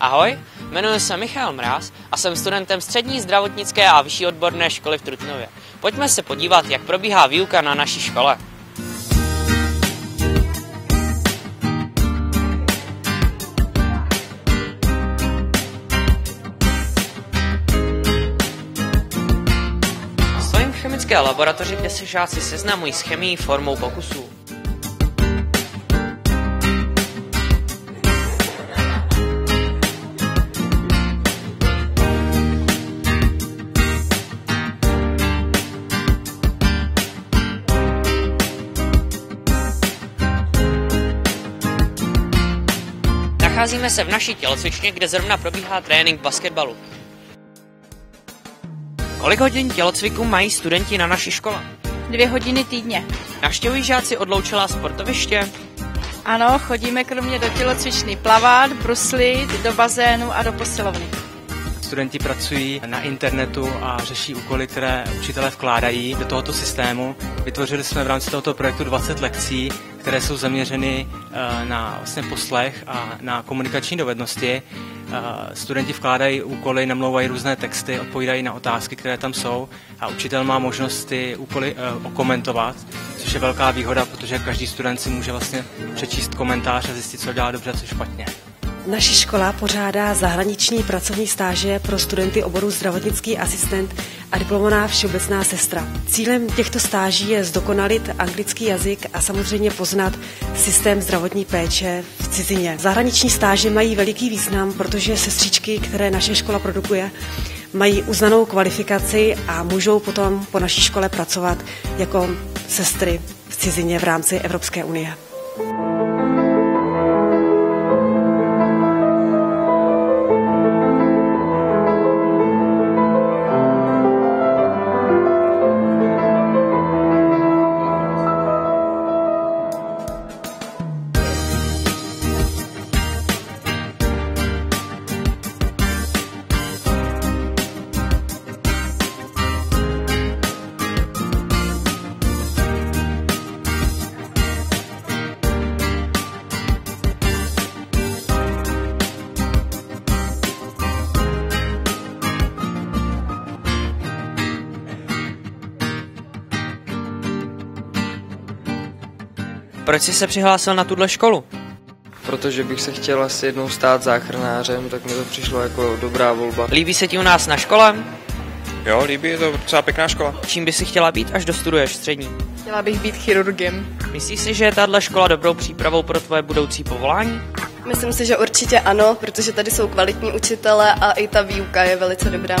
Ahoj, jmenuji se Michal Mráz a jsem studentem střední zdravotnické a vyšší odborné školy v Trutnově. Pojďme se podívat, jak probíhá výuka na naší škole. V chemické laboratoři, kde se žáci seznamují s chemií formou pokusů. Nacházíme se v naší tělocvičně, kde zrovna probíhá trénink basketbalu. Kolik hodin tělocviku mají studenti na naší škole? Dvě hodiny týdně. Navštěvují žáci odloučilá sportoviště? Ano, chodíme kromě do tělocvičny plavat, bruslit, do bazénu a do posilovny. Studenti pracují na internetu a řeší úkoly, které učitelé vkládají do tohoto systému. Vytvořili jsme v rámci tohoto projektu 20 lekcí, které jsou zaměřeny eh, na vlastně poslech a na komunikační dovednosti. Eh, studenti vkládají úkoly, namlouvají různé texty, odpovídají na otázky, které tam jsou a učitel má možnost ty úkoly eh, okomentovat, což je velká výhoda, protože každý student si může vlastně přečíst komentář a zjistit, co dělá dobře co špatně. Naše škola pořádá zahraniční pracovní stáže pro studenty oboru zdravotnický asistent a diplomovaná všeobecná sestra. Cílem těchto stáží je zdokonalit anglický jazyk a samozřejmě poznat systém zdravotní péče v cizině. Zahraniční stáže mají veliký význam, protože sestřičky, které naše škola produkuje, mají uznanou kvalifikaci a můžou potom po naší škole pracovat jako sestry v cizině v rámci Evropské unie. Proč jsi se přihlásil na tuhle školu? protože bych se chtěl asi jednou stát záchranářem, tak mi to přišlo jako dobrá volba. Líbí se ti u nás na škole? Jo, líbí, je to docela pěkná škola. Čím by si chtěla být, až dostuduješ střední? Chtěla bych být chirurgem. Myslíš si, že je tahle škola dobrou přípravou pro tvoje budoucí povolání? Myslím si, že určitě ano, protože tady jsou kvalitní učitele a i ta výuka je velice dobrá.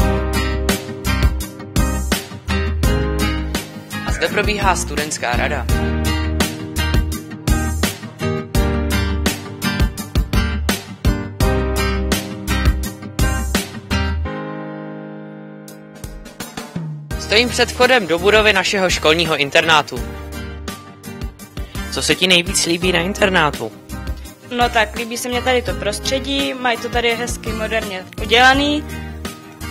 A zde probíhá studentská rada. Stojím před vchodem do budovy našeho školního internátu. Co se ti nejvíc líbí na internátu? No tak, líbí se mě tady to prostředí, mají to tady hezky moderně udělaný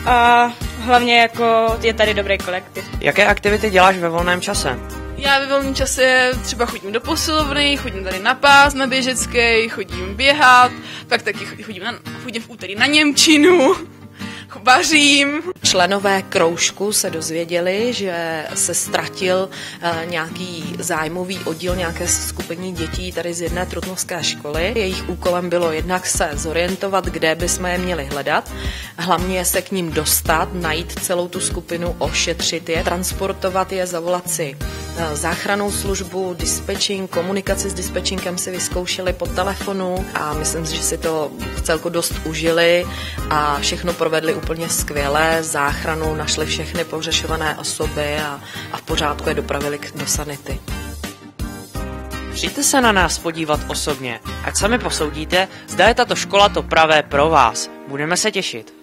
a hlavně jako je tady dobrý kolektiv. Jaké aktivity děláš ve volném čase? Já ve volném čase třeba chodím do posilovny, chodím tady na pás, na běžecký, chodím běhat, pak taky chodím, na, chodím v úterý na Němčinu, vařím. Členové kroužku se dozvěděli, že se ztratil eh, nějaký zájmový oddíl nějaké skupiny dětí tady z jedné trutnovské školy. Jejich úkolem bylo jednak se zorientovat, kde bychom je měli hledat, hlavně se k ním dostat, najít celou tu skupinu, ošetřit je, transportovat je, zavolat si záchranou službu, dispečing, komunikaci s dispečinkem si vyzkoušeli po telefonu a myslím si, že si to celku dost užili a všechno provedli úplně skvěle. Záchranou našli všechny pohřešované osoby a, a v pořádku je dopravili do sanity. Přijďte se na nás podívat osobně, ať sami posoudíte, zda je tato škola to pravé pro vás. Budeme se těšit.